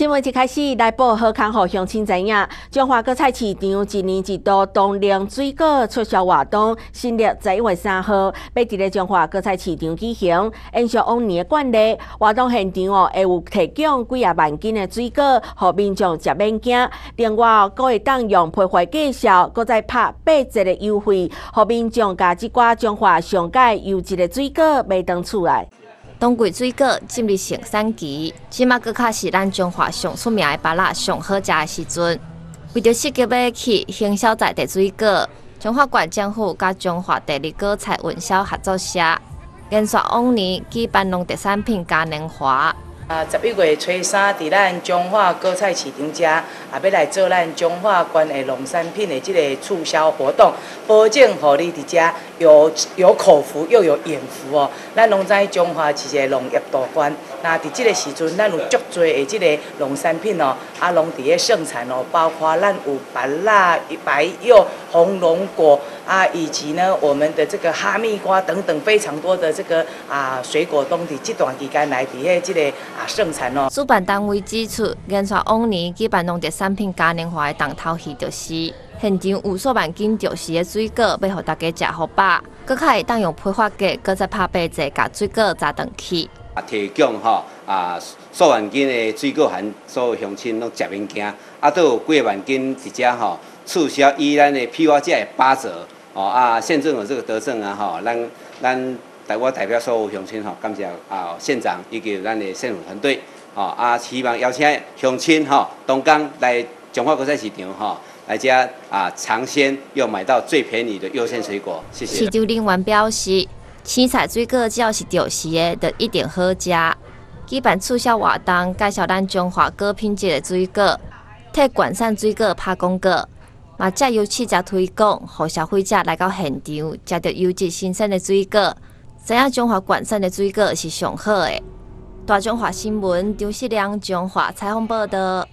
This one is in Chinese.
新闻一开始来报好康互乡亲知影，中华果菜市场一年一度冬令水果促销活动，新历十一月三号，要伫咧中华果菜市场举行。延续往年的惯例，活动现场哦会有提供几啊万斤的水果，互民众食免惊。另外，各会当用批发介绍，搁再拍八折的优惠，互民众甲即寡中华上佳优质的水果买当厝来。冬季水果进入盛产期，即马搁较是咱中华上出名的芭乐上好食的时阵。为着刺激买去兴销在地水果，中华县政府甲中华地理果菜文销合作社，连续往年举办农特产品嘉年华。啊，十一月初三，伫咱中华果菜市场遮，也要来做咱中华县的农产品的即个促销活动，保证互你伫遮有有口福又有眼福哦。咱拢知中华是一个农业大县，那伫即个时阵，咱有足多的即个农产品哦，啊，拢伫咧盛产哦，包括咱有白蜡、白柚、红龙果啊，以及呢我们的这个哈密瓜等等非常多的这个啊水果，都伫即段期间来伫咧即个。盛产哦！主办单位指出，延续往年举办农特产品嘉年华的重头戏，就是现场有数万斤着实的水果，要互大家吃好饱。搁较会当用批发价，搁再拍八折，甲水果砸断去。啊，提供吼啊数万斤的水果，含所有乡亲拢食物件。啊，都有几万斤直接吼，促销以咱的批发价八折。哦啊，现政府这个德政啊，吼，咱咱。我代表所有乡亲吼，感谢啊县长以及咱的县府团队，吼啊希望邀请乡亲吼东港来中华果菜市场吼来家啊尝鲜又买到最便宜的优鲜水果，谢谢。市长林员表示，青菜水果只要是着实的，就一定好食。举办促销活动，介绍咱中华高品质的水果，替广产水果拍广告，嘛借由汽车推广，让消费者来到现场，食到优质新鲜的水果。知影中华广产的水果是上好的。大中华新闻张世良中华采访报道。